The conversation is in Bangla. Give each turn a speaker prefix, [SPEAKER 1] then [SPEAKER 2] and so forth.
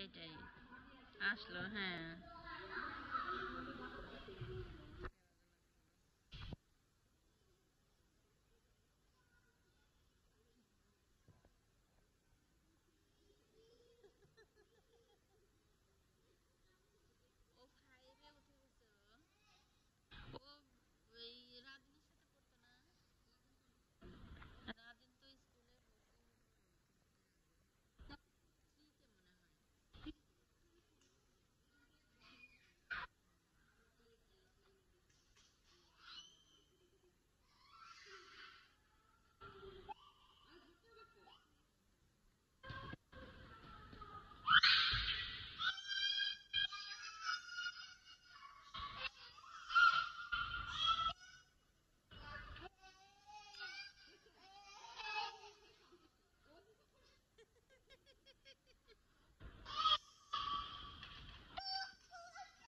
[SPEAKER 1] সেটাই। আসলো হ্যাঁ।